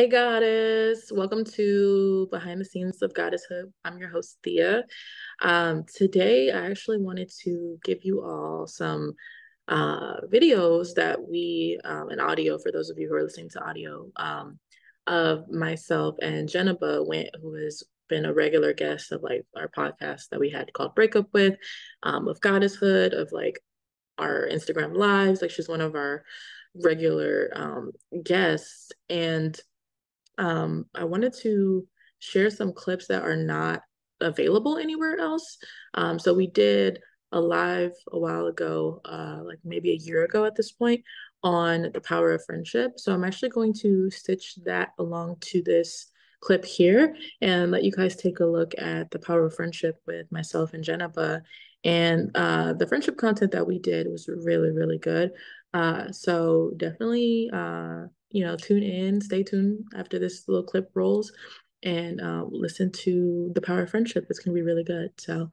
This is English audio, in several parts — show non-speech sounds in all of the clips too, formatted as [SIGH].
Hey, Goddess. Welcome to Behind the Scenes of Goddesshood. I'm your host, Thea. Um, today, I actually wanted to give you all some uh, videos that we, um, and audio for those of you who are listening to audio, um, of myself and Jeneba Wint, who has been a regular guest of like our podcast that we had called Breakup With, um, of Goddesshood, of like our Instagram lives. Like she's one of our regular um, guests. And um, I wanted to share some clips that are not available anywhere else. Um, so we did a live a while ago, uh, like maybe a year ago at this point, on the power of friendship. So I'm actually going to stitch that along to this clip here and let you guys take a look at the power of friendship with myself and Jeneba. And uh, the friendship content that we did was really, really good. Uh, so definitely uh, you know, tune in, stay tuned after this little clip rolls and uh, listen to The Power of Friendship. It's going to be really good. So,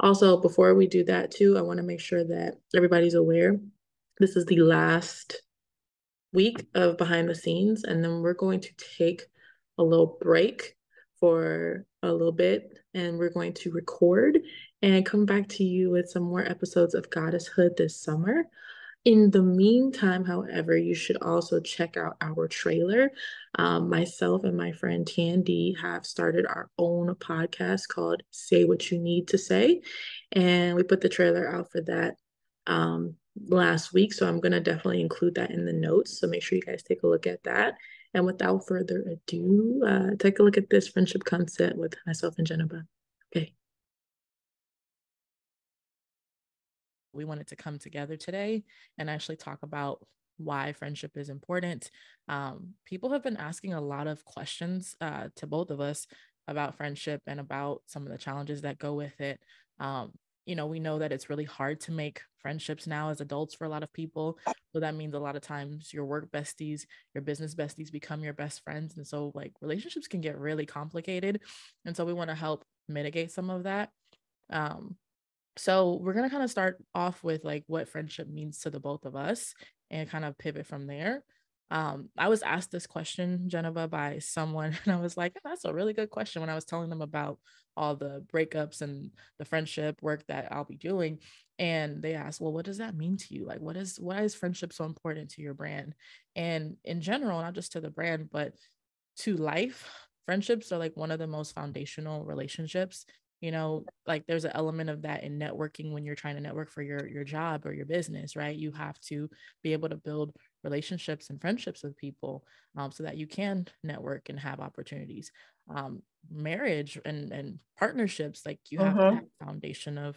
also, before we do that, too, I want to make sure that everybody's aware this is the last week of behind the scenes, and then we're going to take a little break for a little bit and we're going to record and come back to you with some more episodes of Goddesshood this summer. In the meantime, however, you should also check out our trailer. Um, myself and my friend Tandy have started our own podcast called Say What You Need to Say. And we put the trailer out for that um, last week. So I'm going to definitely include that in the notes. So make sure you guys take a look at that. And without further ado, uh, take a look at this friendship concept with myself and Jeneba. Okay. We wanted to come together today and actually talk about why friendship is important. Um, people have been asking a lot of questions uh, to both of us about friendship and about some of the challenges that go with it. Um, you know, we know that it's really hard to make friendships now as adults for a lot of people. So that means a lot of times your work besties, your business besties become your best friends. And so, like, relationships can get really complicated. And so, we want to help mitigate some of that. Um, so we're going to kind of start off with like what friendship means to the both of us and kind of pivot from there um, I was asked this question, Jeneba, by someone, [LAUGHS] and I was like, that's a really good question when I was telling them about all the breakups and the friendship work that I'll be doing. And they asked, well, what does that mean to you? Like, what is why is friendship so important to your brand? And in general, not just to the brand, but to life, friendships are like one of the most foundational relationships you know like there's an element of that in networking when you're trying to network for your your job or your business right? You have to be able to build relationships and friendships with people um, so that you can network and have opportunities. Um, marriage and and partnerships like you have uh-huh. that foundation of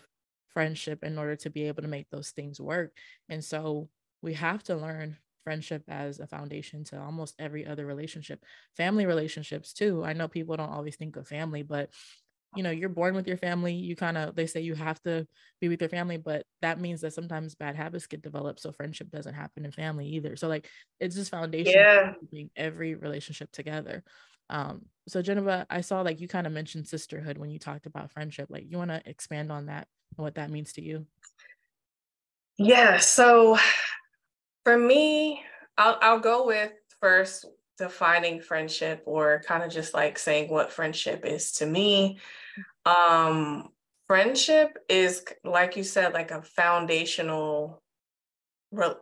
friendship in order to be able to make those things work. And so we have to learn friendship as a foundation to almost every other relationship. Family relationships too. I know people don't always think of family but you know you're born with your family you kind of they say you have to be with your family but that means that sometimes bad habits get developed so friendship doesn't happen in family either. So like it's just foundation yeah. keeping every relationship together. Um so Jeneba, i saw like you kind of mentioned sisterhood when you talked about friendship like you want to expand on that and what that means to you? Yeah so for me i'll i'll go with first defining friendship or kind of just like saying what friendship is to me. Um, friendship is like you said, like a foundational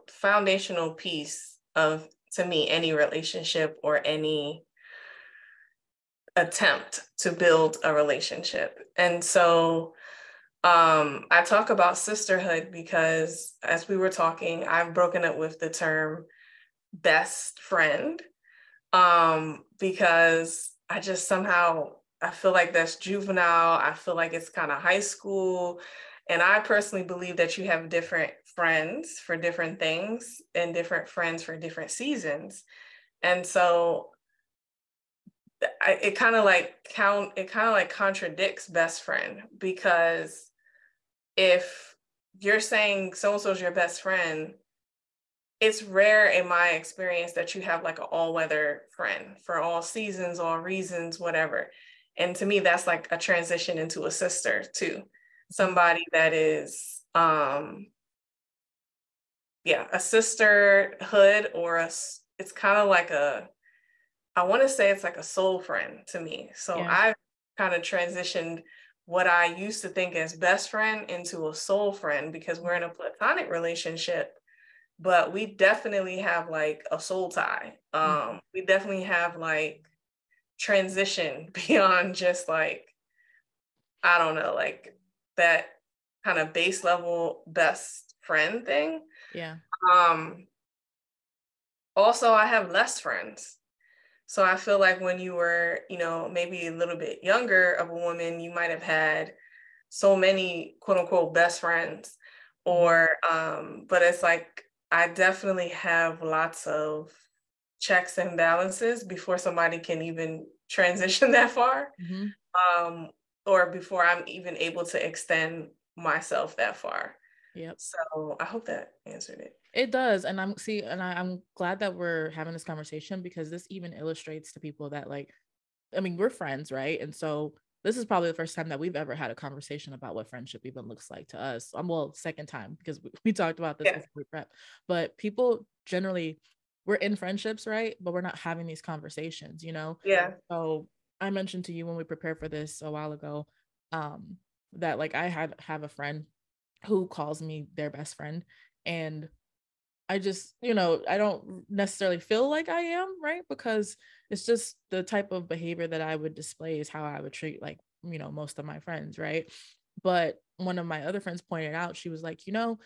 foundational piece of to me any relationship or any attempt to build a relationship. And so um, I talk about sisterhood because as we were talking, I've broken up with the term best friend um, because I just somehow I feel like that's juvenile. I feel like it's kind of high school. And I personally believe that you have different friends for different things and different friends for different seasons. And so I, it kind of like count it kind of like contradicts best friend because if you're saying so and so is your best friend it's rare in my experience that you have like an all-weather friend for all seasons, all reasons, whatever. And to me, that's like a transition into a sister too. Somebody that is um yeah, a sisterhood or a it's kind of like a I want to say it's like a soul friend to me. So yeah. I kind of transitioned what I used to think as best friend into a soul friend because we're in a platonic relationship, but we definitely have like a soul tie. Mm-hmm. Um, we definitely have like transition [LAUGHS] beyond just like, I don't know, like that kind of base level best friend thing. Yeah. Um also I have less friends. So I feel like when you were, you know, maybe a little bit younger of a woman, you might have had so many quote unquote best friends. Mm-hmm. Or, um, but it's like I definitely have lots of checks and balances before somebody can even [LAUGHS] transition that far. Mm-hmm. Um, or before I'm even able to extend myself that far. Yep. So I hope that answered it. It does. And I'm see, and I, I'm glad that we're having this conversation because this even illustrates to people that like, I mean, we're friends, right? And so this is probably the first time that we've ever had a conversation about what friendship even looks like to us. Um, well, second time because we, [LAUGHS] we talked about this yeah. before we prep. But people generally we're in friendships, right? But we're not having these conversations, you know? Yeah. So I mentioned to you when we prepared for this a while ago, um, that like I had have a friend who calls me their best friend. And I just, you know, I don't necessarily feel like I am, right? Because it's just the type of behavior that I would display is how I would treat like, you know, most of my friends, right? But one of my other friends pointed out, she was like, you know,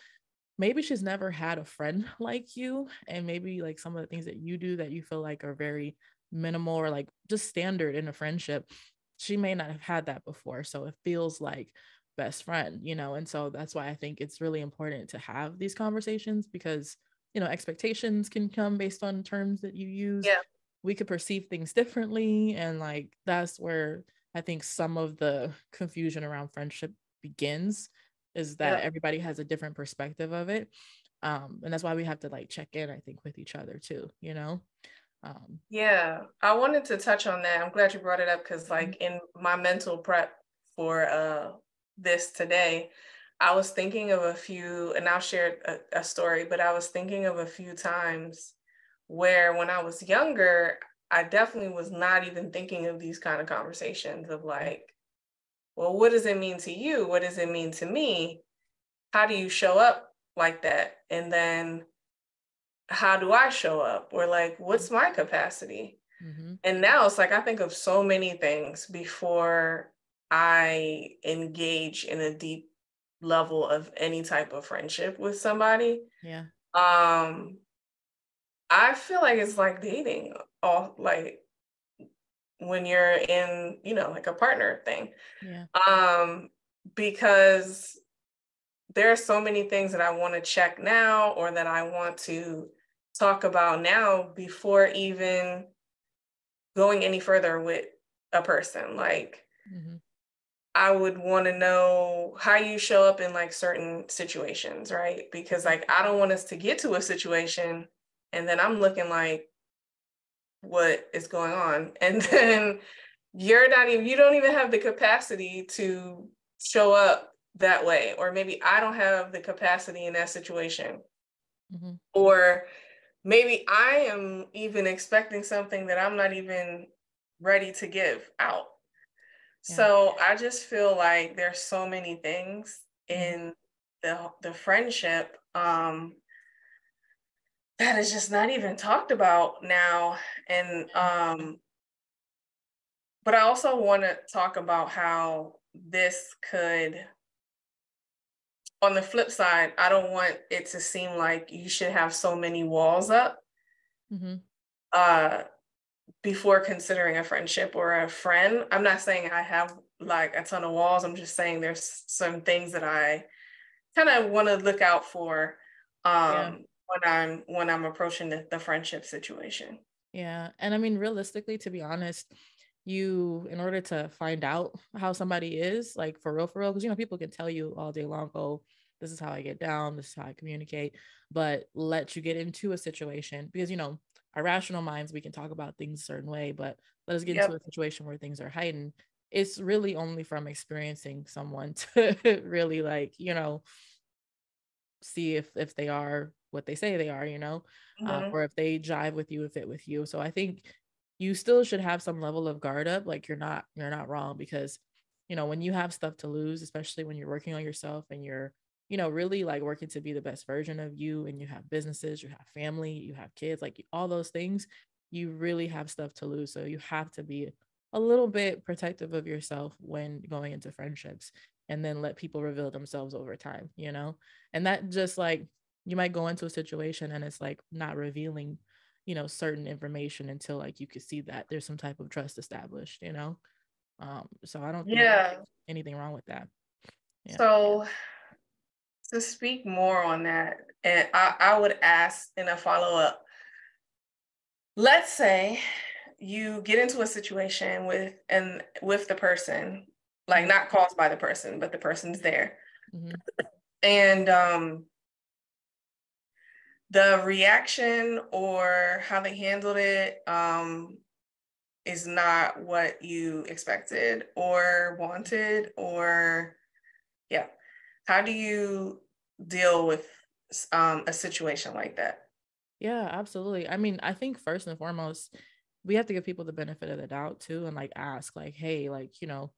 maybe she's never had a friend [LAUGHS] like you. And maybe like some of the things that you do that you feel like are very minimal or like just standard in a friendship, she may not have had that before. So it feels like best friend, you know? And so that's why I think it's really important to have these conversations because you know expectations can come based on terms that you use yeah. we could perceive things differently and like that's where i think some of the confusion around friendship begins is that yeah. everybody has a different perspective of it um and that's why we have to like check in i think with each other too you know um yeah i wanted to touch on that i'm glad you brought it up because mm-hmm. like in my mental prep for uh this today I was thinking of a few, and I'll share a, a, story, but I was thinking of a few times where when I was younger, I definitely was not even thinking of these kind of conversations of like, well, what does it mean to you? What does it mean to me? How do you show up like that? And then how do I show up? Or like, what's my capacity? Mm-hmm. And now it's like I think of so many things before I engage in a deep level of any type of friendship with somebody. Yeah. Um I feel like it's like dating all like when you're in, you know, like a partner thing. Yeah. Um because there are so many things that I want to check now or that I want to talk about now before even going any further with a person like mm-hmm. I would want to know how you show up in like certain situations, right? Because like I don't want us to get to a situation and then I'm looking like what is going on [LAUGHS] and then you're not even you don't even have the capacity to show up that way or maybe I don't have the capacity in that situation. Mm-hmm. Or maybe I am even expecting something that I'm not even ready to give out so I just feel like there's so many things mm-hmm. in the the friendship um, that is just not even talked about now. And um, but I also want to talk about how this could on the flip side, I don't want it to seem like you should have so many walls up. Mm-hmm. Uh, before considering a friendship or a friend. I'm not saying I have like a ton of walls. I'm just saying there's some things that I kind of want to look out for um, yeah. when I'm when I'm approaching the, the friendship situation. Yeah, and I mean realistically, to be honest, you in order to find out how somebody is like for real, for real, because you know people can tell you all day long, oh, this is how I get down, this is how I communicate, but let you get into a situation because you know our rational minds, we can talk about things a certain way, but let us get yep. into a situation where things are heightened. It's really only from experiencing someone [LAUGHS] to really like, you know, see if if they are what they say they are, you know, uh, mm-hmm. or if they jive with you, if it with you. So I think you still should have some level of guard up like you're not you're not wrong because you know when you have stuff to lose especially when you're working on yourself and you're you know really like working to be the best version of you and you have businesses you have family you have kids like all those things you really have stuff to lose so you have to be a little bit protective of yourself when going into friendships and then let people reveal themselves over time you know? And that just like you might go into a situation and it's like not revealing you know certain information until like you could see that there's some type of trust established you know? Um so i don't yeah. anything wrong with that. Yeah. so to speak more on that and I, I would ask in a follow-up. Let's say you get into a situation with and with the person like not caused by the person but the person's there. Mm-hmm. and um the reaction or how they handled it um, is not what you expected or wanted or yeah how do you deal with um, a situation like that? Yeah absolutely. I mean i think first and foremost we have to give people the benefit of the doubt too and like ask like hey like you know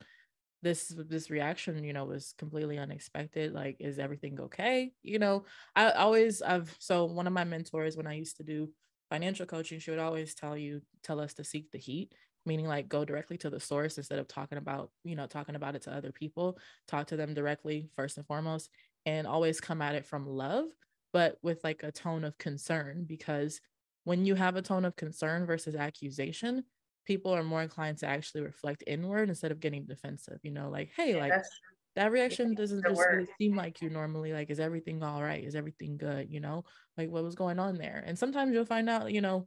this this reaction you know was completely unexpected. Like is everything okay? You know i always i've so one of my mentors when i used to do financial coaching she would always tell you tell us to seek the heat meaning like go directly to the source instead of talking about you know talking about it to other people. Talk to them directly first and foremost and always come at it from love but with like a tone of concern because when you have a tone of concern versus accusation people are more inclined to actually reflect inward instead of getting defensive you know like hey like that reaction doesn't just really seem like you normally like is everything all right? Is everything good? You know like what was going on there? And sometimes you'll find out you know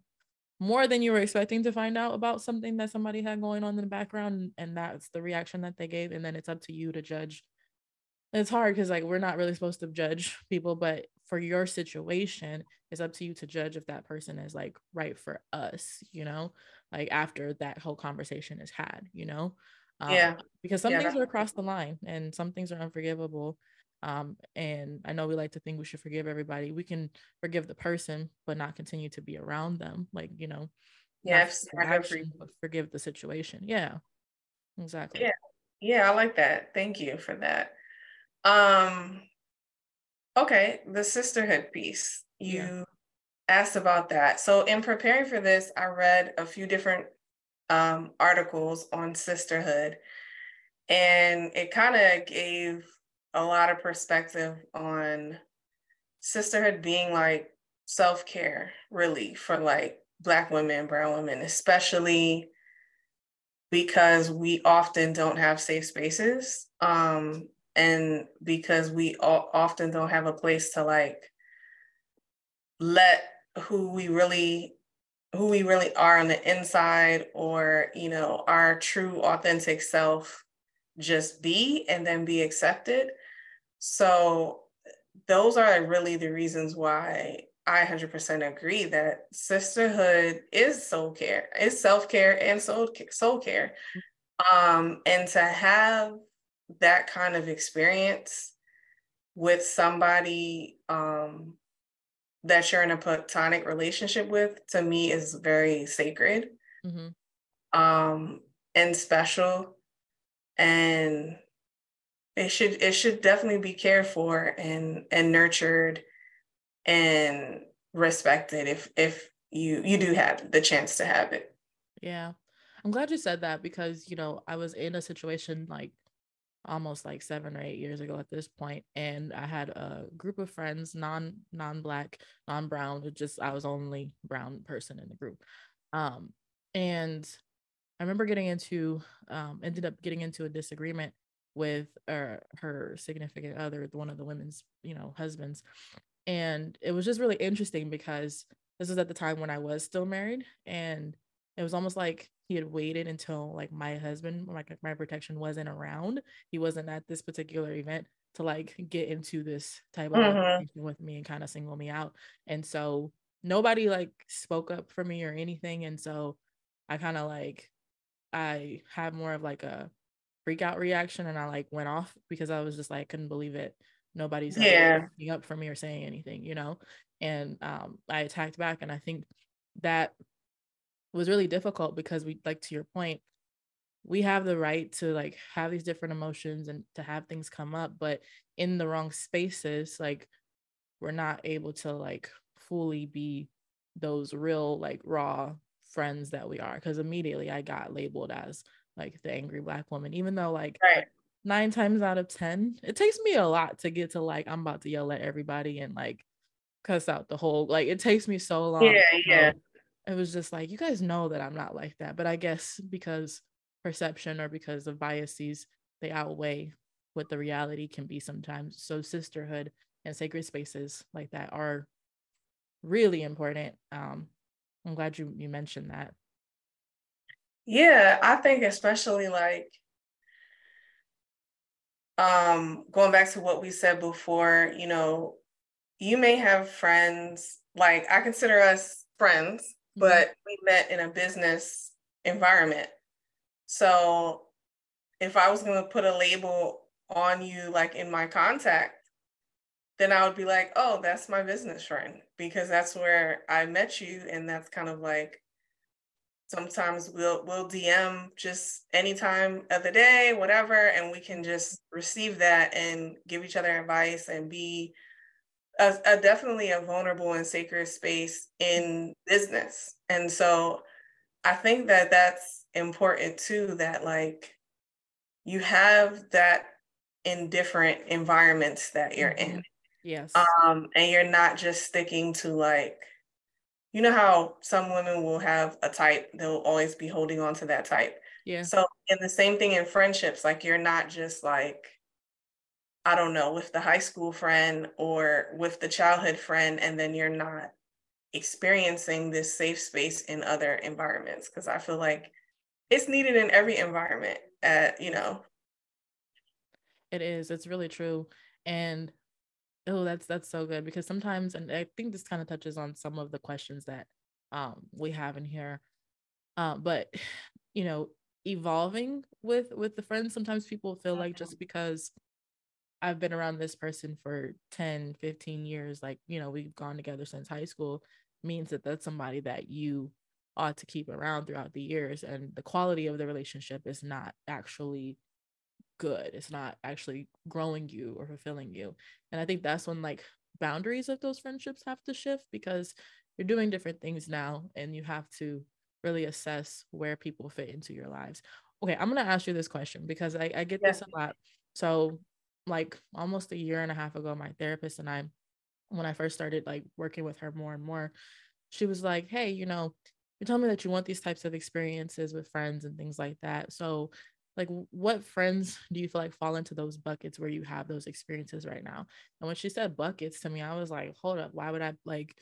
more than you were expecting to find out about something that somebody had going on in the background and that's the reaction that they gave and then it's up to you to judge. It's hard because like we're not really supposed to judge people but for your situation it's up to you to judge if that person is like right for us you know like after that whole conversation is had you know? Um, yeah. because some yeah, things are across the line and some things are unforgivable um, and i know we like to think we should forgive everybody. We can forgive the person but not continue to be around them like you know yes action, forgive the situation. Yeah exactly. Yeah yeah i like that. Thank you for that. Um okay the sisterhood piece. You yeah asked about that. So, in preparing for this, I read a few different um, articles on sisterhood, and it kind of gave a lot of perspective on sisterhood being like self care, really, for like Black women, Brown women, especially because we often don't have safe spaces. Um, and because we often don't have a place to like let who we really who we really are on the inside or you know our true authentic self just be and then be accepted so those are really the reasons why I 100% agree that sisterhood is soul care, is self care and soul soul care, um, and to have that kind of experience with somebody um, that you're in a platonic relationship with to me is very sacred. Mm-hmm. um and special. And it should it should definitely be cared for and and nurtured and respected if if you you do have the chance to have it. Yeah. I'm glad you said that because you know i was in a situation like almost like seven or eight years ago at this point and i had a group of friends non non-black non-brown just i was only brown person in the group. Um and i remember getting into um ended up getting into a disagreement with uh, her significant other one of the women's you know husbands. And it was just really interesting because this was at the time when i was still married and it was almost like he had waited until like my husband like my protection wasn't around. He wasn't at this particular event to like get into this type of mm-hmm. with me and kind of single me out. And so nobody like spoke up for me or anything. And so i kind of like i had more of like a freak out reaction and i like went off because i was just like couldn't believe it. Nobody's like, yeah. up for me or saying anything you know? And um i attacked back and i think that was really difficult because we like to your point we have the right to like have these different emotions and to have things come up but in the wrong spaces like we're not able to like fully be those real like raw friends that we are because immediately i got labeled as like the angry black woman even though like right. nine times out of ten it takes me a lot to get to like i'm about to yell at everybody and like cuss out the whole like it takes me so long yeah yeah. it was just like you guys know that i'm not like that but i guess because perception or because of biases they outweigh what the reality can be sometimes. So sisterhood and sacred spaces like that are really important. Um i'm glad you you mentioned that yeah i think especially like um going back to what we said before you know you may have friends like i consider us friends mm-hmm. but we met in a business environment so if I was going to put a label on you, like in my contact, then I would be like, oh, that's my business friend because that's where I met you. And that's kind of like sometimes we'll we'll DM just any time of the day, whatever, and we can just receive that and give each other advice and be a, a definitely a vulnerable and sacred space in business. And so I think that that's important too that like you have that in different environments that you're in. Mm-hmm. Yes. Um, and you're not just sticking to like, you know how some women will have a type, they'll always be holding on to that type. Yeah. So and the same thing in friendships, like you're not just like, I don't know, with the high school friend or with the childhood friend, and then you're not experiencing this safe space in other environments. Cause I feel like it's needed in every environment at you know it is it's really true and oh that's that's so good because sometimes and i think this kind of touches on some of the questions that um we have in here uh, but [SIGHS] you know evolving with with the friends sometimes people feel like just because i've been around this person for 10 15 years like you know we've gone together since high school means that that's somebody that you ought to keep around throughout the years and the quality of the relationship is not actually good it's not actually growing you or fulfilling you and i think that's when like boundaries of those friendships have to shift because you're doing different things now and you have to really assess where people fit into your lives okay i'm going to ask you this question because i, I get yeah. this a lot so like almost a year and a half ago my therapist and i when i first started like working with her more and more she was like hey you know you told me that you want these types of experiences with friends and things like that. So, like, what friends do you feel like fall into those buckets where you have those experiences right now? And when she said buckets to me, I was like, hold up, why would I like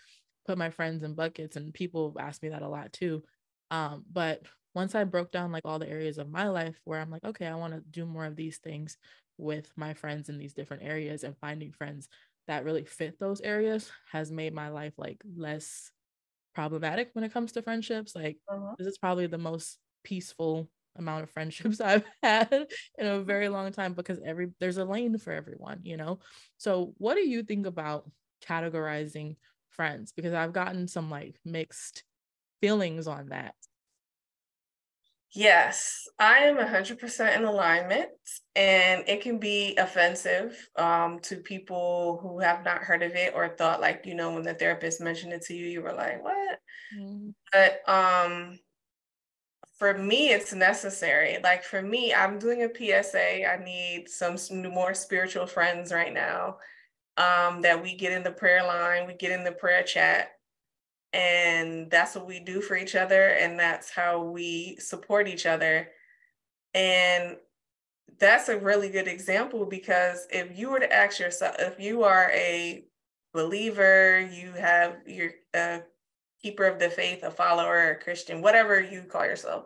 put my friends in buckets? And people ask me that a lot too. Um, but once I broke down like all the areas of my life where I'm like, okay, I want to do more of these things with my friends in these different areas and finding friends that really fit those areas has made my life like less problematic when it comes to friendships. Like uh-huh. this is probably the most peaceful amount of friendships [LAUGHS] I've had in a very long time because every there's a lane for everyone, you know. So what do you think about categorizing friends? Because I've gotten some like mixed feelings on that. Yes, I am 100% in alignment, and it can be offensive um, to people who have not heard of it or thought, like, you know, when the therapist mentioned it to you, you were like, what? Mm-hmm. But um, for me, it's necessary. Like, for me, I'm doing a PSA. I need some, more spiritual friends right now um, that we get in the prayer line, we get in the prayer chat and that's what we do for each other and that's how we support each other and that's a really good example because if you were to ask yourself if you are a believer you have you're a keeper of the faith a follower a christian whatever you call yourself.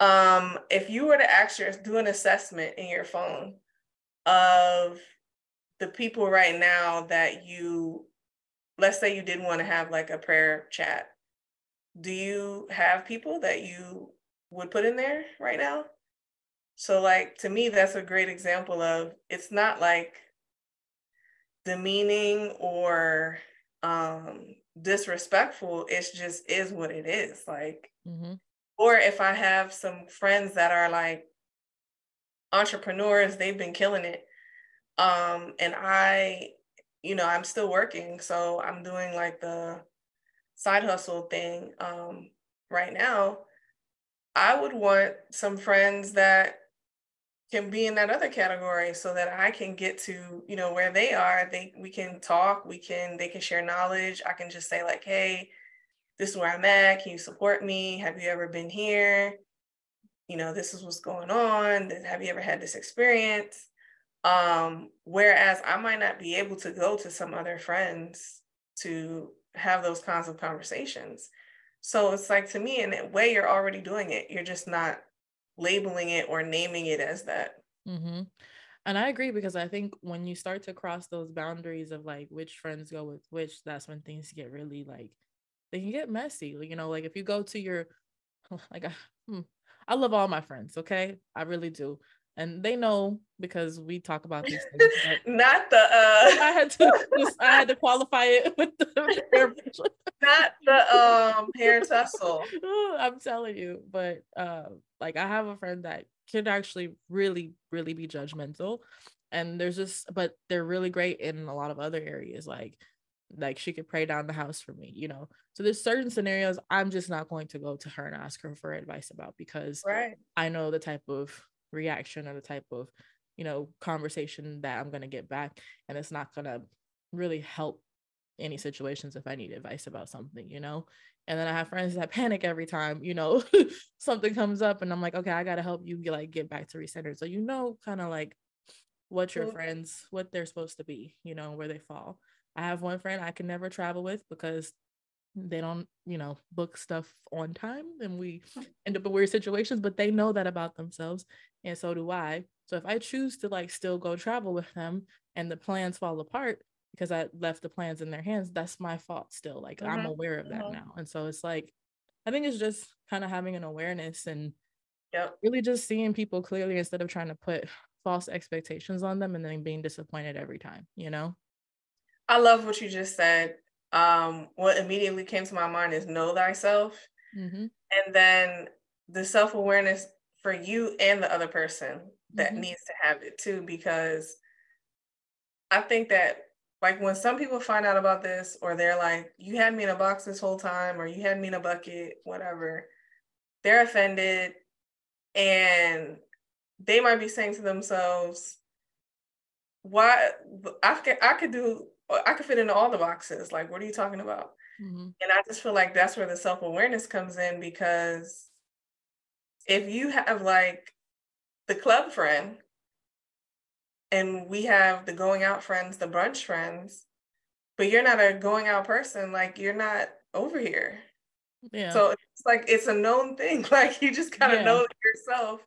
Um if you were to your do an assessment in your phone of the people right now that you let's say you didn't want to have like a prayer chat do you have people that you would put in there right now? So like to me that's a great example of it's not like demeaning or um disrespectful it's just is what it is like mm-hmm. or if i have some friends that are like entrepreneurs they've been killing it um and i you know i'm still working so i'm doing like the side hustle thing um right now i would want some friends that can be in that other category so that I can get to, you know, where they are. They we can talk, we can they can share knowledge. I can just say like, "Hey, this is where I'm at. Can you support me? Have you ever been here? You know, this is what's going on. Have you ever had this experience?" Um, whereas I might not be able to go to some other friends to have those kinds of conversations. So it's like to me, in a way, you're already doing it. You're just not labeling it or naming it as that. Mm-hmm. And I agree because I think when you start to cross those boundaries of like which friends go with which, that's when things get really like they can get messy. You know, like if you go to your [LAUGHS] like I, hmm, I love all my friends, okay? I really do and they know because we talk about these things. [LAUGHS] Not the uh I had to [LAUGHS] just, I had to qualify it with the hair not the um hair tussle. I'm telling you, but uh like I have a friend that can actually really, really be judgmental. And there's just but they're really great in a lot of other areas. Like like she could pray down the house for me, you know. So there's certain scenarios I'm just not going to go to her and ask her for advice about because right. I know the type of reaction or the type of you know conversation that i'm going to get back and it's not going to really help any situations if i need advice about something you know and then i have friends that panic every time you know [LAUGHS] something comes up and i'm like okay i got to help you get, like get back to recenter. So you know kind of like what your friends what they're supposed to be you know where they fall. I have one friend i can never travel with because they don't you know book stuff on time and we hmm. end up in weird situations but they know that about themselves and so do i. So if i choose to like still go travel with them and the plans fall apart because i left the plans in their hands that's my fault still like mm-hmm. i'm aware of that mm-hmm. now and so it's like i think it's just kind of having an awareness and yep. really just seeing people clearly instead of trying to put false expectations on them and then being disappointed every time you know i love what you just said um, what immediately came to my mind is know thyself. Mm-hmm. And then the self awareness for you and the other person that mm-hmm. needs to have it too, because I think that like when some people find out about this, or they're like, you had me in a box this whole time, or you had me in a bucket, whatever, they're offended and they might be saying to themselves, why I could I could do I could fit into all the boxes. Like, what are you talking about? Mm-hmm. And I just feel like that's where the self awareness comes in because if you have like the club friend and we have the going out friends, the brunch friends, but you're not a going out person, like, you're not over here. Yeah. So it's like it's a known thing. [LAUGHS] Like, you just kind of yeah. know yourself.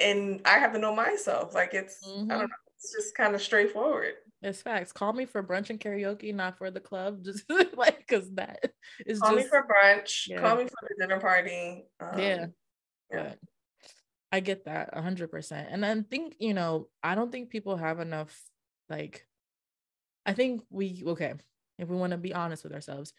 And I have to know myself. Like, it's, mm-hmm. I don't mm-hmm. know, it's just kind of straightforward. It's facts. Call me for brunch and karaoke, not for the club. [LAUGHS] Just like because that is just. call just, me for brunch. Yeah. Call me for the dinner party. Um, yeah, yeah. I get that hundred percent. And then think you know I don't think people have enough like. I think we okay if we want to be honest with ourselves,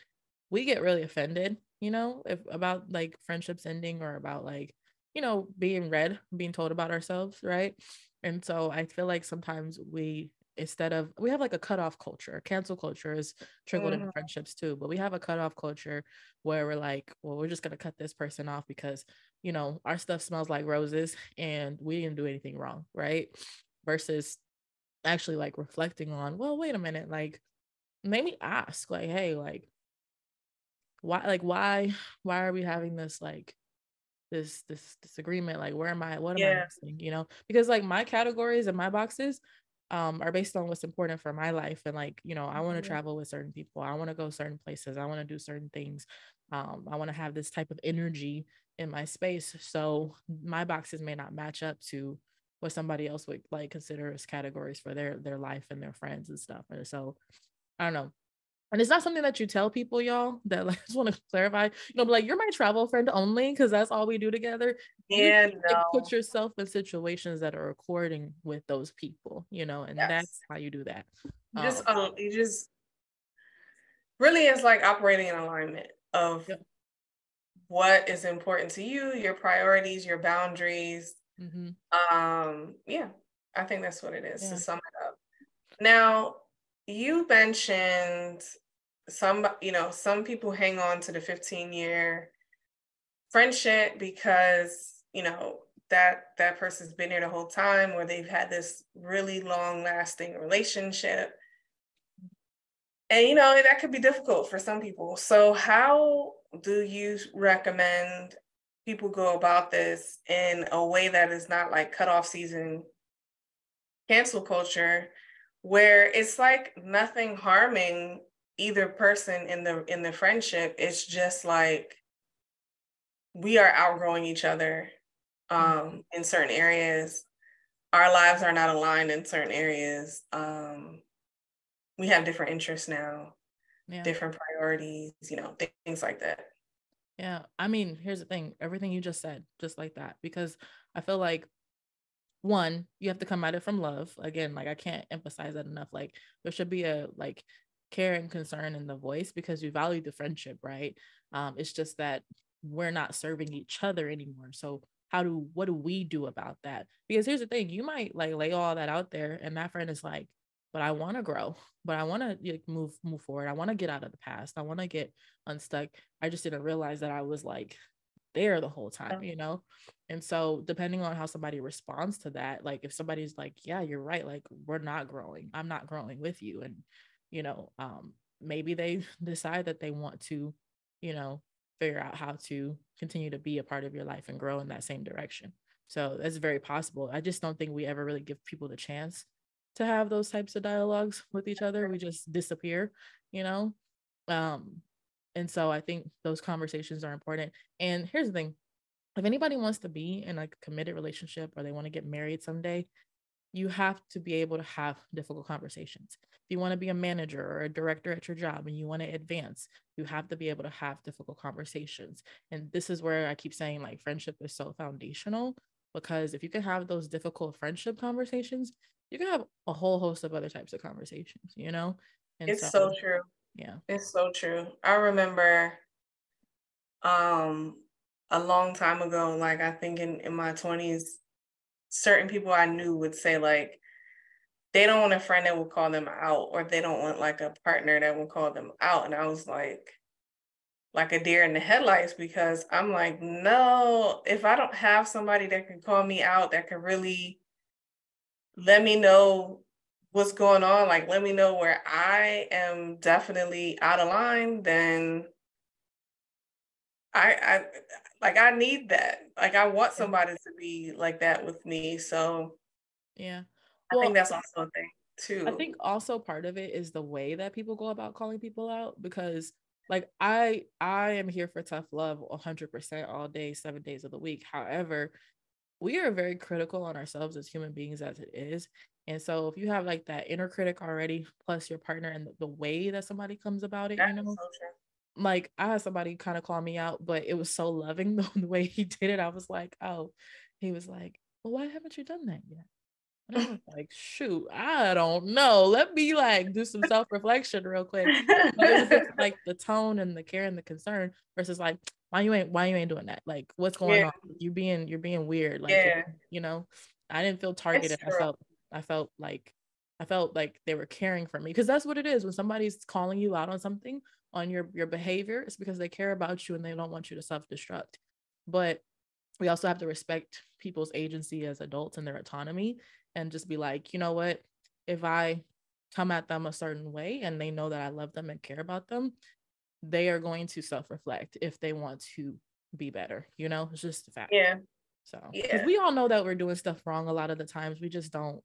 we get really offended, you know, if about like friendships ending or about like you know being read, being told about ourselves, right? And so I feel like sometimes we instead of we have like a cutoff culture. Cancel culture is trickled mm-hmm. in friendships too but we have a cutoff culture where we're like well we're just going to cut this person off because you know our stuff smells like roses and we didn't do anything wrong right? Versus actually like reflecting on well wait a minute like maybe ask like hey like why like why why are we having this like this this disagreement like where am i what am yeah. i missing? You know? Because like my categories and my boxes um, are based on what's important for my life. And like, you know, I want to mm-hmm. travel with certain people. I want to go certain places. I want to do certain things. Um, I want to have this type of energy in my space. So my boxes may not match up to what somebody else would like consider as categories for their their life and their friends and stuff. And so I don't know and it's not something that you tell people y'all that like, [LAUGHS] I just want to clarify you know like you're my travel friend only because that's all we do together yeah you, no. like, put yourself in situations that are according with those people you know and yes. that's how you do that you just um, um you just really is like operating in alignment of yep. what is important to you, your priorities, your boundaries. Mm-hmm. Um, yeah, I think that's what it is yeah. to sum it up. Now, you mentioned some, you know, some people hang on to the 15 year friendship because, you know, that that person's been here the whole time or they've had this really long lasting relationship. And you know that could be difficult for some people. So how do you recommend people go about this in a way that is not like cutoff season cancel culture where it's like nothing harming either person in the in the friendship it's just like we are outgrowing each other mm-hmm. um in certain areas our lives are not aligned in certain areas um we have different interests now, yeah. different priorities, you know, things like that. Yeah. I mean, here's the thing everything you just said, just like that, because I feel like one, you have to come at it from love. Again, like I can't emphasize that enough. Like there should be a like care and concern in the voice because we value the friendship, right? Um, it's just that we're not serving each other anymore. So how do what do we do about that? Because here's the thing, you might like lay all that out there and that friend is like, but I want to grow, but I want to like, move move forward. I want to get out of the past. I want to get unstuck. I just didn't realize that I was like there the whole time, you know? And so depending on how somebody responds to that, like if somebody's like, yeah, you're right, like we're not growing. I'm not growing with you and you know, um maybe they [LAUGHS] decide that they want to, you know, figure out how to continue to be a part of your life and grow in that same direction. So that's very possible. I just don't think we ever really give people the chance to have those types of dialogues with each other. We just disappear, you know? Um, and so I think those conversations are important. And here's the thing if anybody wants to be in a committed relationship or they want to get married someday, you have to be able to have difficult conversations. You want to be a manager or a director at your job and you want to advance, you have to be able to have difficult conversations. And this is where I keep saying like friendship is so foundational because if you can have those difficult friendship conversations, you can have a whole host of other types of conversations, you know? And it's so, so true. Yeah. It's so true. I remember um a long time ago, like I think in, in my 20s, certain people I knew would say like they don't want a friend that will call them out or they don't want like a partner that will call them out. And I was like, like a deer in the headlights because I'm like, no, if I don't have somebody that can call me out, that can really let me know what's going on. Like, let me know where I am definitely out of line. Then I, I like, I need that. Like, I want somebody to be like that with me. So, yeah, well, I think that's also a thing too. I think also part of it is the way that people go about calling people out because like i i am here for tough love 100% all day seven days of the week however we are very critical on ourselves as human beings as it is. And so if you have like that inner critic already, plus your partner and the, way that somebody comes about it, that you know, so like I had somebody kind of call me out, but it was so loving [LAUGHS] the, the way he did it. I was like, oh, he was like, well, why haven't you done that yet? And I was like, shoot, I don't know. Let me like do some self reflection real quick. [LAUGHS] like the tone and the care and the concern versus like, why you ain't why you ain't doing that? Like, what's going yeah. on? You're being you're being weird. Like, yeah. you know, I didn't feel targeted. I felt I felt like I felt like they were caring for me because that's what it is when somebody's calling you out on something on your your behavior. It's because they care about you and they don't want you to self destruct. But we also have to respect people's agency as adults and their autonomy and just be like, you know what? If I come at them a certain way and they know that I love them and care about them, they are going to self reflect if they want to be better. You know, it's just a fact. Yeah. So, because yeah. we all know that we're doing stuff wrong a lot of the times, we just don't.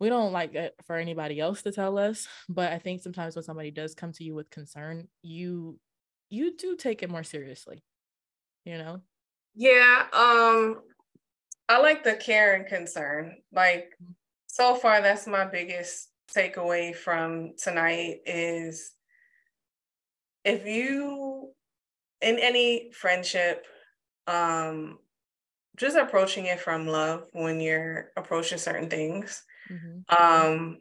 We don't like it for anybody else to tell us, but I think sometimes when somebody does come to you with concern, you you do take it more seriously. You know? Yeah. Um I like the care and concern. Like so far, that's my biggest takeaway from tonight is if you in any friendship, um, just approaching it from love when you're approaching certain things. Mm-hmm. Um,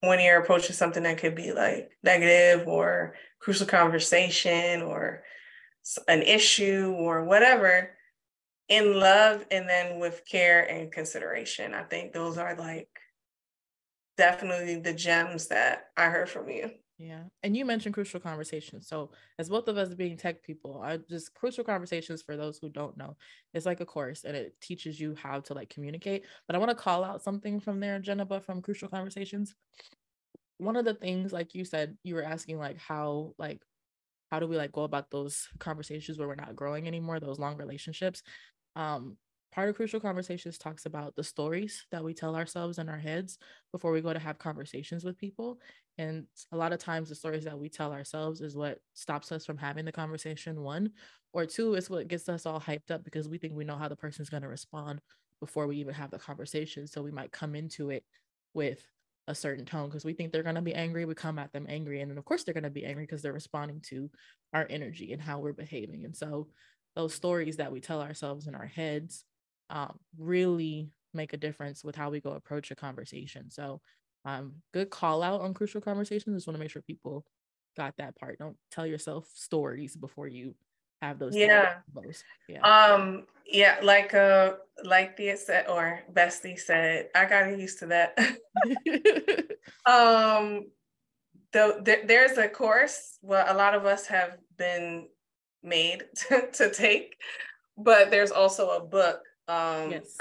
when you're approaching something that could be like negative or crucial conversation or an issue or whatever in love and then with care and consideration. I think those are like definitely the gems that I heard from you. Yeah. And you mentioned crucial conversations. So, as both of us being tech people, I just crucial conversations for those who don't know, it's like a course and it teaches you how to like communicate. But I want to call out something from there, Jeneba, from crucial conversations. One of the things, like you said, you were asking, like, how, like, how do we like go about those conversations where we're not growing anymore, those long relationships? Um, part of crucial conversations talks about the stories that we tell ourselves in our heads before we go to have conversations with people. And a lot of times the stories that we tell ourselves is what stops us from having the conversation one or two is what gets us all hyped up because we think we know how the person's going to respond before we even have the conversation. So we might come into it with a certain tone because we think they're going to be angry we come at them angry. And then of course they're going to be angry because they're responding to our energy and how we're behaving. And so those stories that we tell ourselves in our heads um, really make a difference with how we go approach a conversation. So, um, good call out on crucial conversations. Just want to make sure people got that part. Don't tell yourself stories before you have those. Yeah. Yeah. Um. Yeah. Like uh, like the said or Bestie said, I got used to that. [LAUGHS] [LAUGHS] um. The, the, there's a course well a lot of us have been made [LAUGHS] to, to take but there's also a book um, yes.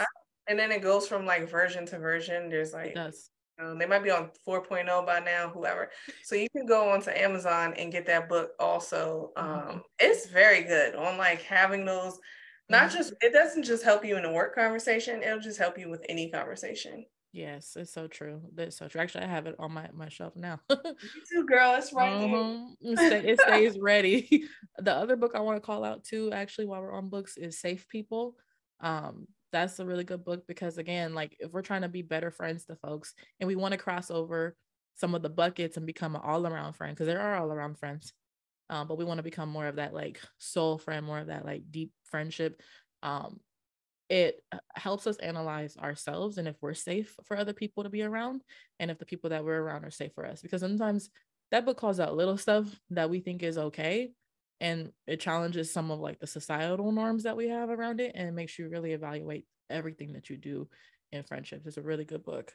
and then it goes from like version to version. There's like, um, they might be on 4.0 by now, whoever. So you can go onto Amazon and get that book also. Um, mm-hmm. It's very good on like having those, not mm-hmm. just, it doesn't just help you in a work conversation, it'll just help you with any conversation. Yes, it's so true. That's so true. Actually, I have it on my, my shelf now. you too, girl. It's [LAUGHS] right uh-huh. it, it stays ready. [LAUGHS] the other book I want to call out too, actually, while we're on books, is Safe People um that's a really good book because again like if we're trying to be better friends to folks and we want to cross over some of the buckets and become an all-around friend because there are all-around friends um, but we want to become more of that like soul friend more of that like deep friendship um, it uh, helps us analyze ourselves and if we're safe for other people to be around and if the people that we're around are safe for us because sometimes that book calls out little stuff that we think is okay and it challenges some of like the societal norms that we have around it and it makes you really evaluate everything that you do in friendships. It's a really good book.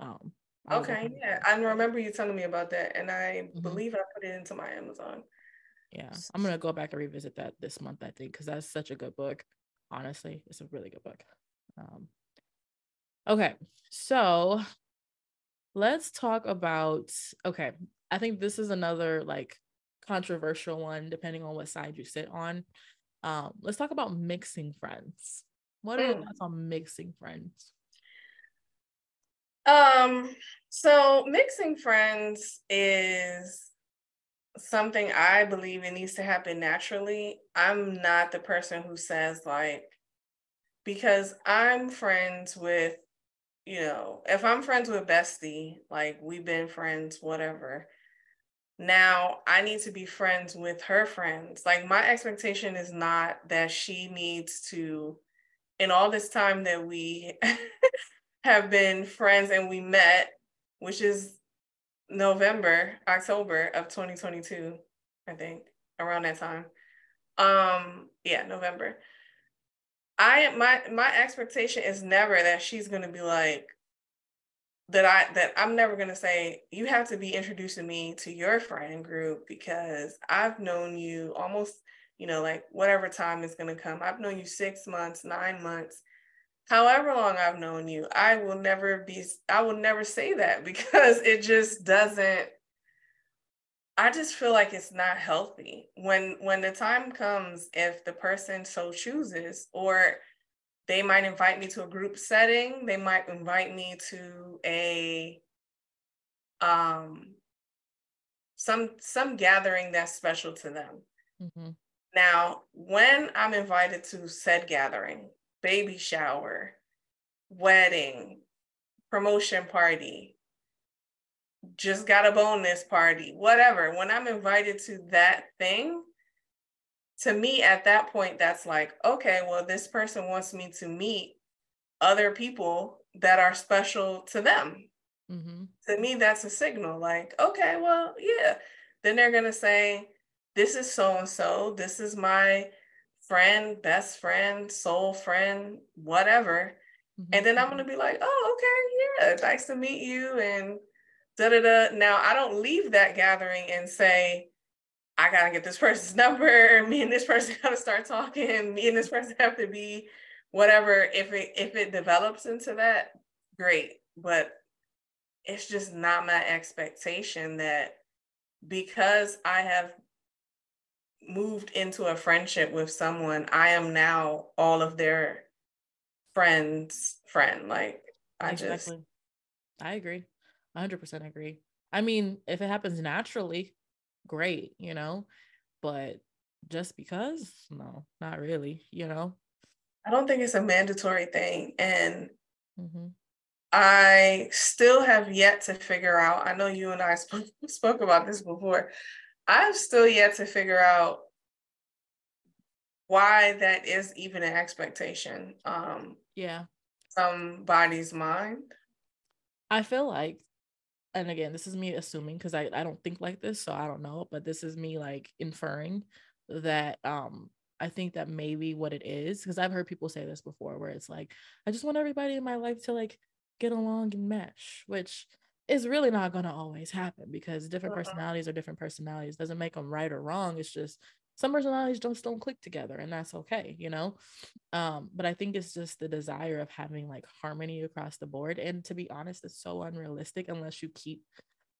Um okay yeah i remember you telling me about that and i mm-hmm. believe i put it into my amazon. Yeah i'm gonna go back and revisit that this month i think because that's such a good book honestly it's a really good book um okay so let's talk about okay i think this is another like controversial one, depending on what side you sit on. Um, let's talk about mixing friends. What are your mm. thoughts on mixing friends? Um, so mixing friends is something I believe it needs to happen naturally. I'm not the person who says like because I'm friends with, you know, if I'm friends with Bestie, like we've been friends, whatever now I need to be friends with her friends. Like my expectation is not that she needs to, in all this time that we [LAUGHS] have been friends and we met, which is November, October of 2022, I think, around that time. Um, yeah, November. I my my expectation is never that she's gonna be like, that I that I'm never gonna say you have to be introducing me to your friend group because I've known you almost, you know, like whatever time is gonna come. I've known you six months, nine months, however long I've known you. I will never be I will never say that [LAUGHS] because it just doesn't I just feel like it's not healthy. When when the time comes, if the person so chooses, or they might invite me to a group setting they might invite me to a um some some gathering that's special to them mm-hmm. now when i'm invited to said gathering baby shower wedding promotion party just got a bonus party whatever when i'm invited to that thing to me at that point that's like okay well this person wants me to meet other people that are special to them mm-hmm. to me, that's a signal like, okay, well, yeah. Then they're going to say, this is so and so. This is my friend, best friend, soul friend, whatever. Mm-hmm. And then I'm going to be like, oh, okay, yeah, nice to meet you. And da da da. Now, I don't leave that gathering and say, I gotta get this [LAUGHS] person's number. Me and this person [LAUGHS] gotta start talking. Me and this person have to be whatever. If it if it develops into that, great. But it's just not my expectation that because I have moved into a friendship with someone, I am now all of their friends' friend. Like I exactly. just I agree. 100% agree. I mean, if it happens naturally, great, you know, but just because, no, not really, you know. I don't think it's a mandatory thing. And mm-hmm. I still have yet to figure out. I know you and I spoke, [LAUGHS] spoke about this before. I've still yet to figure out why that is even an expectation. Um, yeah. Somebody's mind. I feel like, and again, this is me assuming because I, I don't think like this, so I don't know, but this is me like inferring that um I think that maybe what it is, because I've heard people say this before, where it's like, I just want everybody in my life to like get along and mesh, which is really not going to always happen because different uh-huh. personalities are different personalities. Doesn't make them right or wrong. It's just some personalities just don't click together, and that's okay, you know. Um, but I think it's just the desire of having like harmony across the board. And to be honest, it's so unrealistic unless you keep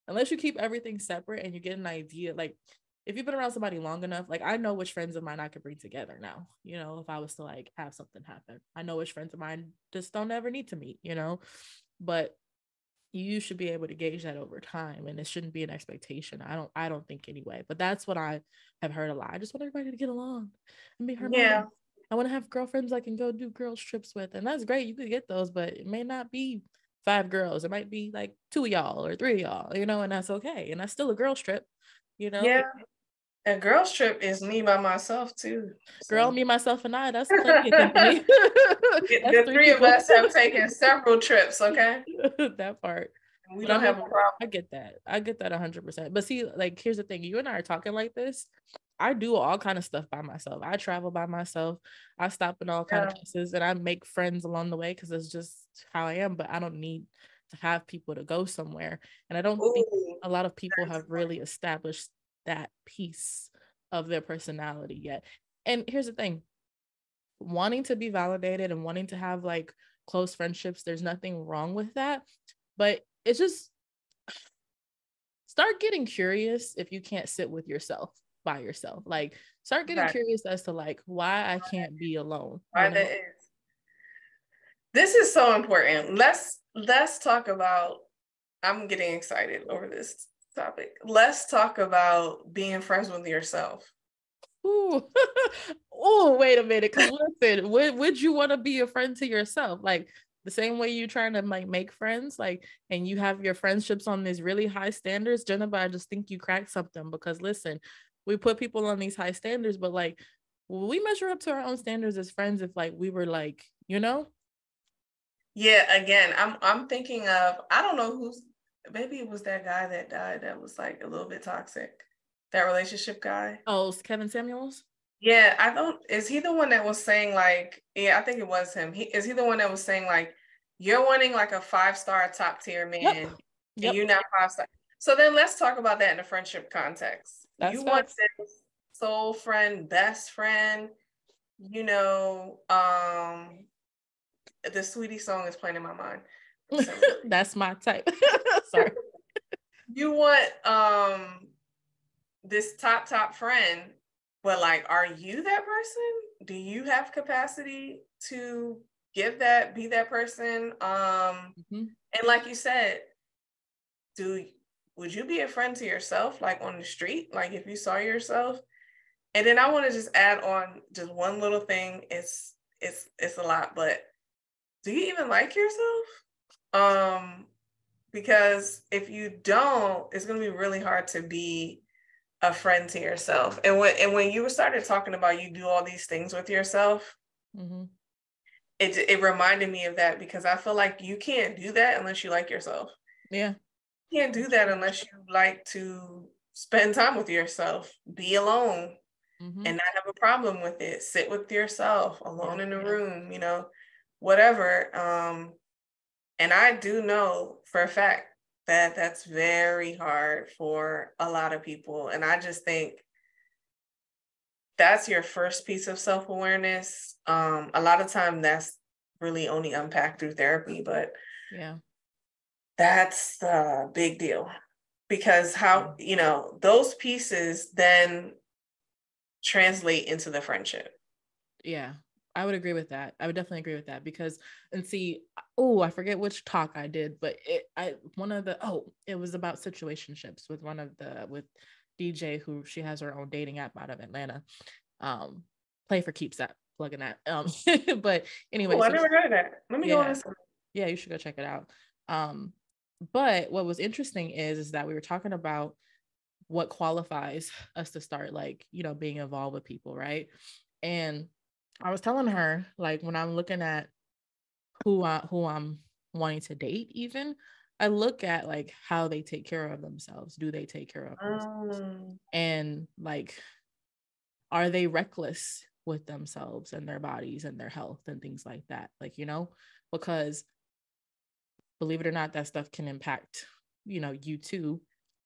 unless you keep everything separate and you get an idea like if you've been around somebody long enough, like I know which friends of mine I could bring together now. You know, if I was to like have something happen, I know which friends of mine just don't ever need to meet, you know, but you should be able to gauge that over time and it shouldn't be an expectation. I don't, I don't think anyway, but that's what I have heard a lot. I just want everybody to get along and be harmonious. Yeah. I want to have girlfriends I can go do girls trips with. And that's great. You could get those, but it may not be five girls. It might be like two of y'all or three of y'all, you know, and that's okay. And that's still a girls trip, you know? Yeah. A girls trip is me by myself too. So. Girl, me, myself, and I. That's plenty of company. [LAUGHS] the three, three of us have taken several trips. Okay, [LAUGHS] that part. We but don't have a problem. I get that. I get that hundred percent. But see, like, here's the thing: you and I are talking like this. I do all kind of stuff by myself. I travel by myself. I stop in all kind yeah. of places, and I make friends along the way because it's just how I am. But I don't need to have people to go somewhere, and I don't Ooh, think a lot of people have really established that piece of their personality yet. And here's the thing wanting to be validated and wanting to have like close friendships, there's nothing wrong with that. But it's just [SIGHS] start getting curious if you can't sit with yourself by yourself. Like start getting right. curious as to like why I can't be alone. Why that is. This is so important. Let's let's talk about I'm getting excited over this topic. Let's talk about being friends with yourself. Ooh, [LAUGHS] oh, wait a minute. Cause listen, would, would you want to be a friend to yourself? Like the same way you're trying to like make friends, like, and you have your friendships on these really high standards, Jeneba, I just think you cracked something because listen, we put people on these high standards, but like we measure up to our own standards as friends if like we were like, you know? Yeah, again, I'm I'm thinking of I don't know who's maybe it was that guy that died that was like a little bit toxic. That relationship guy. Oh, Kevin Samuels. Yeah, I don't. Is he the one that was saying like? Yeah, I think it was him. He is he the one that was saying like, you're wanting like a five star top tier man, yep. Yep. and you're not five star. So then let's talk about that in a friendship context. That's you want this soul friend, best friend. You know, um, the sweetie song is playing in my mind. [LAUGHS] That's my type. [LAUGHS] Sorry. You want um this top top friend, but like, are you that person? Do you have capacity to give that, be that person? Um, mm-hmm. and like you said, do would you be a friend to yourself, like on the street, like if you saw yourself? And then I want to just add on just one little thing. It's it's it's a lot, but do you even like yourself? Um, because if you don't, it's gonna be really hard to be a friend to yourself. And when and when you started talking about you do all these things with yourself, mm-hmm. it it reminded me of that because I feel like you can't do that unless you like yourself. Yeah. You can't do that unless you like to spend time with yourself, be alone, mm-hmm. and not have a problem with it. Sit with yourself alone in the room, you know, whatever. Um, and I do know for a fact that that's very hard for a lot of people. And I just think that's your first piece of self-awareness. Um, a lot of time that's really only unpacked through therapy, but yeah, that's the big deal because how you know those pieces then translate into the friendship. Yeah, I would agree with that. I would definitely agree with that because and see, oh, I forget which talk I did, but it I one of the oh, it was about situationships with one of the with DJ who she has her own dating app out of Atlanta. Um, play for keeps that plugging that. Um, [LAUGHS] but anyway, oh, I never heard of that. Let me yeah, go listen. Yeah, you should go check it out. Um, but what was interesting is is that we were talking about what qualifies us to start like you know being involved with people, right? And I was telling her like when I'm looking at who I, who I'm wanting to date, even I look at like how they take care of themselves. Do they take care of themselves? Um. And like, are they reckless with themselves and their bodies and their health and things like that? Like, you know, because believe it or not, that stuff can impact, you know, you too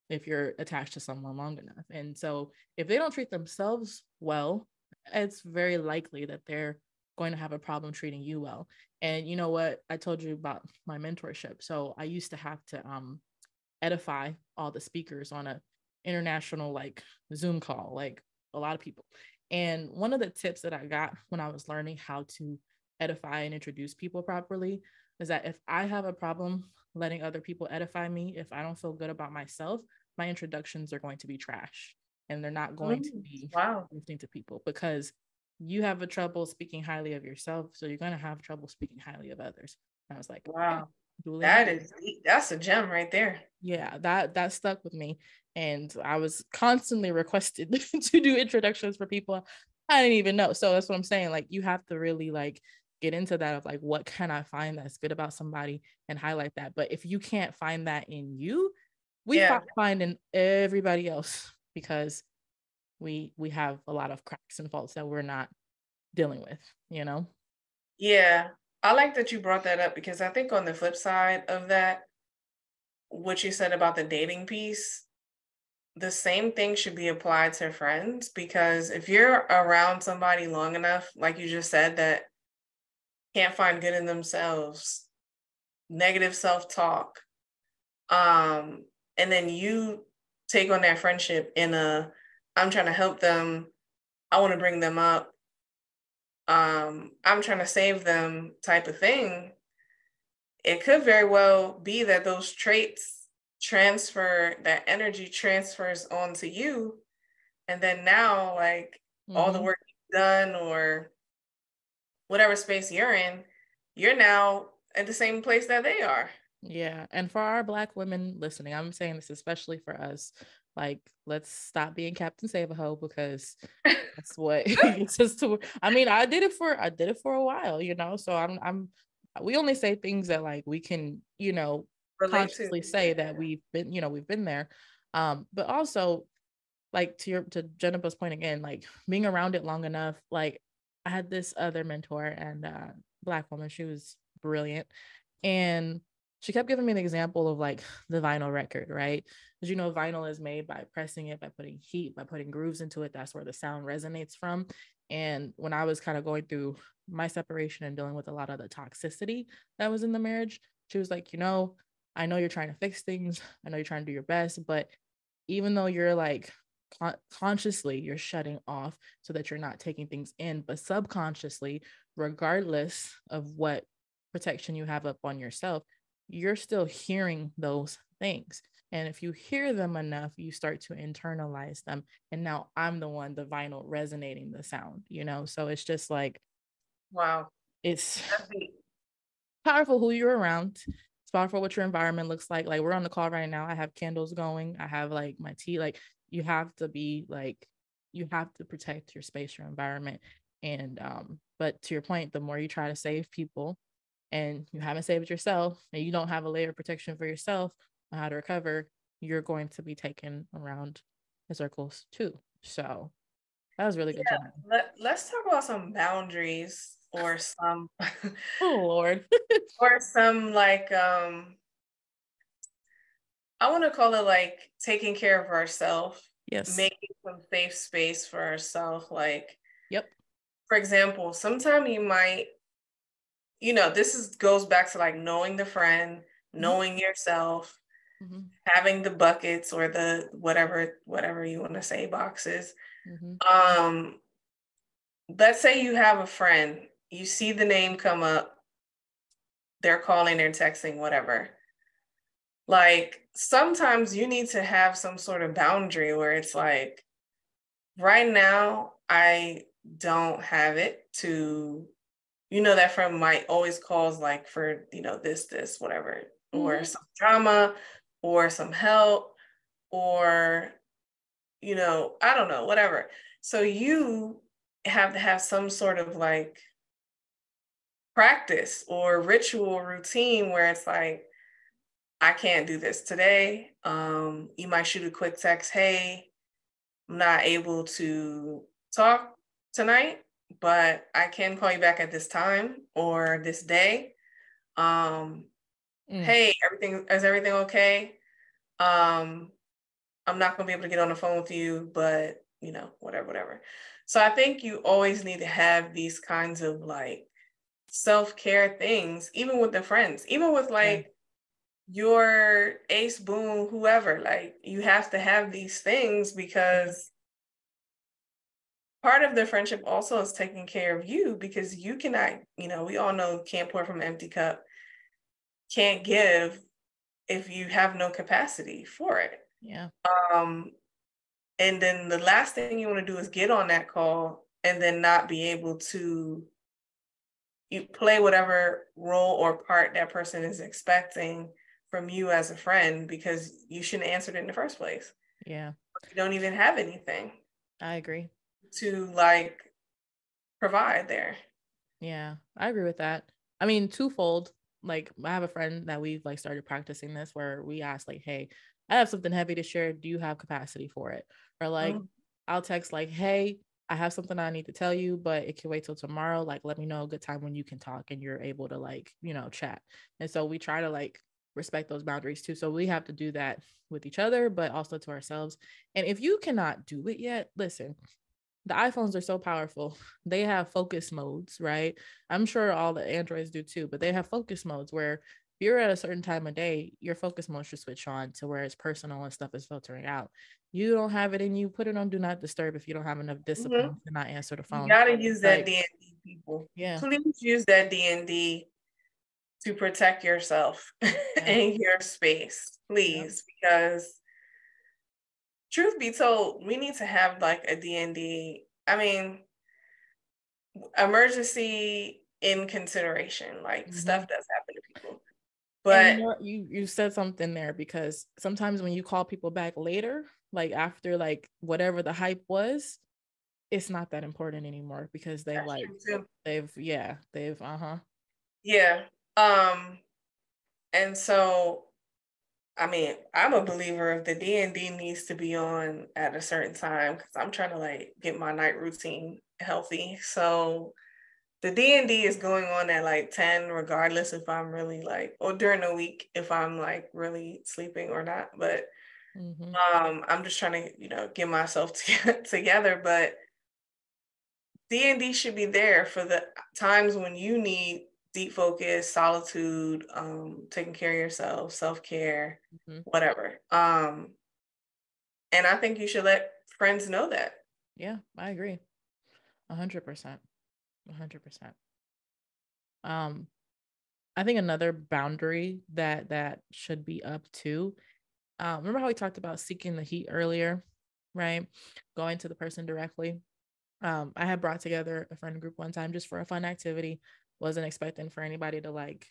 if you're attached to someone long enough. And so if they don't treat themselves well, it's very likely that they're going to have a problem treating you well. And you know what? I told you about my mentorship. So I used to have to um, edify all the speakers on a international like Zoom call, like a lot of people. And one of the tips that I got when I was learning how to edify and introduce people properly is that if I have a problem letting other people edify me, if I don't feel good about myself, my introductions are going to be trash and they're not going to mm, be wow. listening to people because you have a trouble speaking highly of yourself, so you're going to have trouble speaking highly of others. And I was like, wow, that is that's a gem right there. Yeah, that that stuck with me, and I was constantly requested [LAUGHS] to do introductions for people I didn't even know. So that's what I'm saying. Like, you have to really like get into that of like, what can I find that's good about somebody and highlight that. But if you can't find that in you, we yeah. find in everybody else because we we have a lot of cracks and faults that we're not dealing with you know? Yeah i like that you brought that up because i think on the flip side of that what you said about the dating piece the same thing should be applied to friends because if you're around somebody long enough like you just said that can't find good in themselves negative self-talk um and then you take on that friendship in a I'm trying to help them. I want to bring them up. Um, I'm trying to save them type of thing. It could very well be that those traits transfer, that energy transfers onto you. And then now, like mm-hmm. all the mm-hmm. work you've done or whatever space you're in, you're now at the same place that they are. Yeah. And for our Black women listening, I'm saying this especially for us. Like, let's stop being Captain Save a Hoe because that's what [LAUGHS] [LAUGHS] it's just to. I mean, I did it for I did it for a while, you know. So I'm I'm we only say things that like we can, you know, Relate consciously to. say that we've been, you know, we've been there. Um, but also like to your to Jeneba's point again, like being around it long enough, like I had this other mentor and uh black woman, she was brilliant. And she kept giving me an example of like [SIGHS] the vinyl record, right? Because you know, vinyl is made by pressing it, by putting heat, by putting grooves into it. That's where the sound resonates from. And when I was kind of going through my separation and dealing with a lot of the toxicity that was in the marriage, she was like, you know, I know you're trying to fix things. I know you're trying to do your best, but even though you're like con- consciously you're shutting off so that you're not taking things in, but subconsciously, regardless of what protection you have up on yourself, you're still hearing those things. And if you hear them enough, you start to internalize them. And now I'm the one, the vinyl resonating the sound, you know? So it's just like, wow. It's powerful who you're around. It's powerful what your environment looks like. Like we're on the call right now. I have candles going. I have like my tea. Like you have to be like, you have to protect your space, your environment. And um, but to your point, the more you try to save people, and you haven't saved yourself and you don't have a layer of protection for yourself, on how to recover, you're going to be taken around in circles too. So that was really good. Yeah, let, let's talk about some boundaries or some oh [LAUGHS] lord or some like um I want to call it like taking care of ourselves. Yes. Making some safe space for ourselves. Like, yep. For example, sometimes you might, you know, this is goes back to like knowing the friend, mm-hmm. knowing yourself, mm-hmm. having the buckets or the whatever, whatever you want to say, boxes. Mm-hmm. Um, let's say you have a friend, you see the name come up, they're calling, they're texting, whatever like sometimes you need to have some sort of boundary where it's like right now i don't have it to you know that friend might always calls like for you know this this whatever mm-hmm. or some drama or some help or you know i don't know whatever so you have to have some sort of like practice or ritual routine where it's like I can't do this today. Um, you might shoot a quick text, hey, I'm not able to talk tonight, but I can call you back at this time or this day. Um, mm. Hey, everything is everything okay? Um, I'm not gonna be able to get on the phone with you, but you know, whatever, whatever. So I think you always need to have these kinds of like self-care things, even with the friends, even with like your ace boom whoever like you have to have these things because part of the friendship also is taking care of you because you cannot you know we all know can't pour from an empty cup can't give if you have no capacity for it yeah um and then the last thing you want to do is get on that call and then not be able to you play whatever role or part that person is expecting from you as a friend because you shouldn't answer it in the first place. Yeah. You don't even have anything. I agree. To like provide there. Yeah, I agree with that. I mean, twofold. Like I have a friend that we've like started practicing this where we ask like, "Hey, I have something heavy to share. Do you have capacity for it?" Or like, mm-hmm. I'll text like, "Hey, I have something I need to tell you, but it can wait till tomorrow. Like, let me know a good time when you can talk and you're able to like, you know, chat." And so we try to like respect those boundaries too. So we have to do that with each other, but also to ourselves. And if you cannot do it yet, listen, the iPhones are so powerful. [LAUGHS] They have focus modes, right? I'm sure all the Androids do too, but they have focus modes where if you're at a certain time of day, your focus mode should switch on to where it's personal and stuff is filtering out. You don't have it and you put it on do not disturb if you don't have enough discipline mm-hmm. to not answer the phone. You gotta use that like, DND, people. Yeah. Please use that DND to protect yourself [LAUGHS] yeah. and your space, please, yeah. because truth be told, we need to have like a DND. I mean, emergency in consideration, like mm-hmm. stuff does happen to people. But you, know, you you said something there because sometimes when you call people back later, like after like whatever the hype was, it's not that important anymore because they like they've yeah they've uh-huh yeah um, and so, I mean, I'm a believer of the D and D needs to be on at a certain time because I'm trying to like get my night routine healthy. So the D and D is going on at like 10, regardless if I'm really like, or during the week if I'm like really sleeping or not. But mm-hmm. um, I'm just trying to, you know, get myself [LAUGHS] to- together. But D and D should be there for the times when you need deep focus, solitude, um, taking care of yourself, self care, mm-hmm. whatever. Um, and I think you should let friends know that. Yeah, I agree. A hundred percent. A hundred percent. Um, I think another boundary that that should be up to. Um, remember how we talked about seeking the heat earlier, right? Going to the person directly. Um, I had brought together a friend group one time just for a fun activity wasn't expecting for anybody to like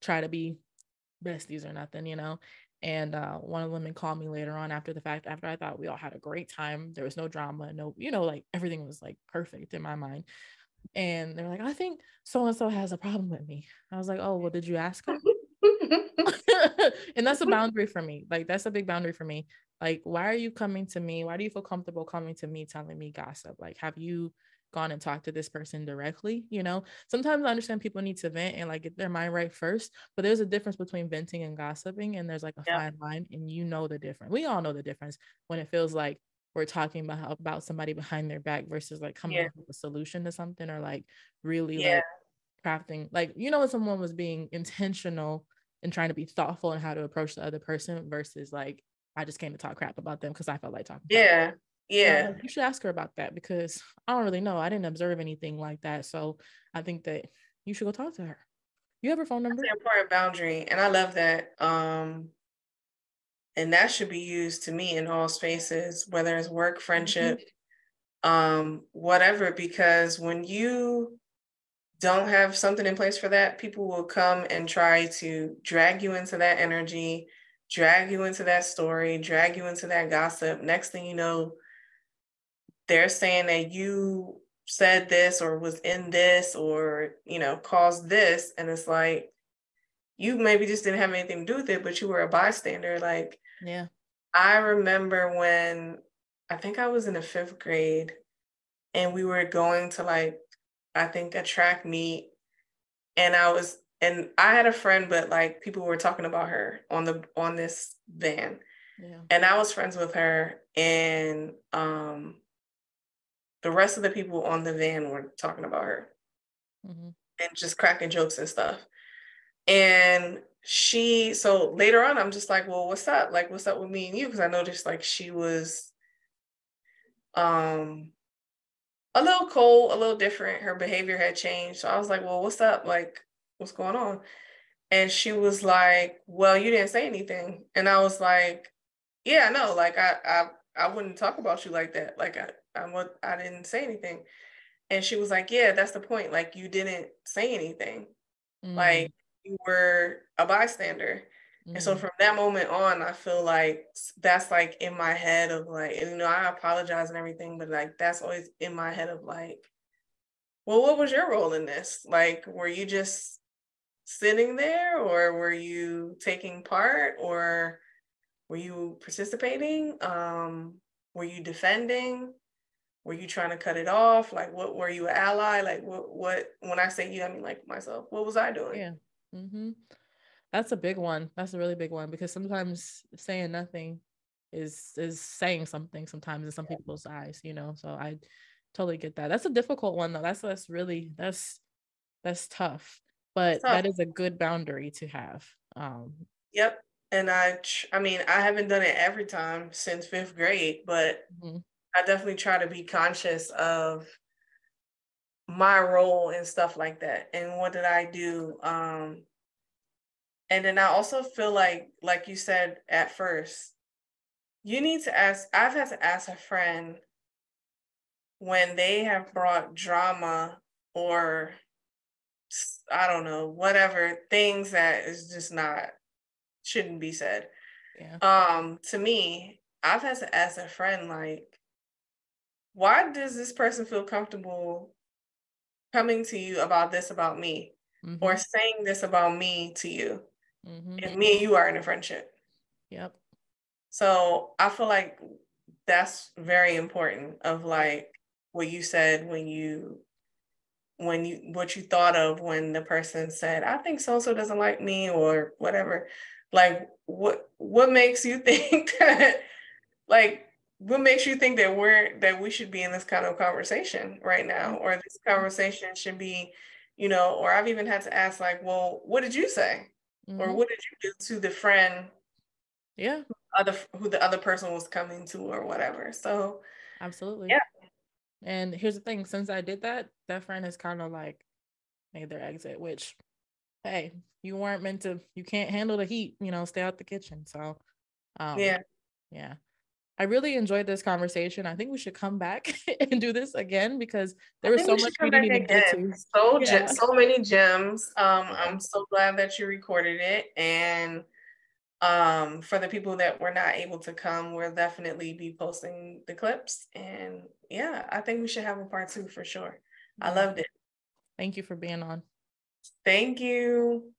try to be besties or nothing, you know. And uh, one of the women called me later on after the fact, after I thought we all had a great time. There was no drama, no, you know, like everything was like perfect in my mind. And they're like, I think so and so has a problem with me. I was like, oh, well, did you ask her? [LAUGHS] and that's a boundary for me. Like that's a big boundary for me. Like, why are you coming to me? Why do you feel comfortable coming to me telling me gossip? Like, have you gone and talked to this person directly? You know, sometimes I understand people need to vent and like get their mind right first, but there's a difference between venting and gossiping, and there's like a yeah. fine line, and you know the difference. We all know the difference when it feels like we're talking about about somebody behind their back versus like coming yeah. up with a solution to something or like really yeah. like crafting like you know when someone was being intentional and trying to be thoughtful in how to approach the other person versus like I just came to talk crap about them because I felt like talking. Yeah. Yeah. So, you should ask her about that because I don't really know. I didn't observe anything like that. So I think that you should go talk to her. You have her phone number? That's an important boundary. And I love that. Um and that should be used to me in all spaces, whether it's work, friendship, um, whatever, because when you don't have something in place for that, people will come and try to drag you into that energy, drag you into that story, drag you into that gossip. Next thing you know, they're saying that you said this or was in this or, you know, caused this. And it's like, you maybe just didn't have anything to do with it, but you were a bystander. Like, yeah. I remember when I think I was in the fifth grade and we were going to like I think a track meet and I was and I had a friend but like people were talking about her on the on this van. Yeah. And I was friends with her and um the rest of the people on the van were talking about her mm-hmm. and just cracking jokes and stuff. And she so later on I'm just like, well, what's up? Like what's up with me and you? Because I noticed like she was um a little cold, a little different. Her behavior had changed. So I was like, well, what's up? Like, what's going on? And she was like, well, you didn't say anything. And I was like, yeah, no, like I I I wouldn't talk about you like that. Like I I what I didn't say anything. And she was like, yeah, that's the point. Like you didn't say anything. Mm. Like you were a bystander. Mm-hmm. And so mm-hmm. from that moment on, I feel like that's like in my head of like, you know, I apologize and everything, but like that's always in my head of like, well, what was your role in this? Like, were you just sitting there or were you taking part or were you participating? Um, were you defending? Were you trying to cut it off? Like, what were you an ally? Like, what, what, when I say you, I mean like myself, what was I doing? Yeah. Mm-hmm. That's a big one. That's a really big one because sometimes saying nothing is is saying something sometimes in some people's eyes, you know. So I totally get that. That's a difficult one though. That's that's really that's that's tough. But tough. that is a good boundary to have. Um Yep. And I I mean, I haven't done it every time since 5th grade, but mm-hmm. I definitely try to be conscious of my role and stuff like that and what did i do um and then i also feel like like you said at first you need to ask i've had to ask a friend when they have brought drama or i don't know whatever things that is just not shouldn't be said yeah. um to me i've had to ask a friend like why does this person feel comfortable coming to you about this about me mm-hmm. or saying this about me to you mm-hmm. if me and you are in a friendship yep so i feel like that's very important of like what you said when you when you what you thought of when the person said i think so so doesn't like me or whatever like what what makes you [LAUGHS] think that like what makes you think that we're that we should be in this kind of conversation right now? Or this conversation should be you know or i've even had to ask like well what did you say? Mm-hmm. or what did you do to the friend yeah. other who the other person was coming to or whatever? So absolutely. yeah. And here's the thing since i did that that friend has kind of like made their exit which hey you weren't meant to you can't handle the heat you know stay out the kitchen. So um yeah. yeah I really enjoyed this conversation. I think we should come back [LAUGHS] and do this again because there was so much we didn't even get to. So, yeah. so many gems. Um, I'm so glad that you recorded it. And um, for the people that were not able to come, we'll definitely be posting the clips. And yeah, I think we should have a part two for sure. I loved it. Thank you for being on. Thank you.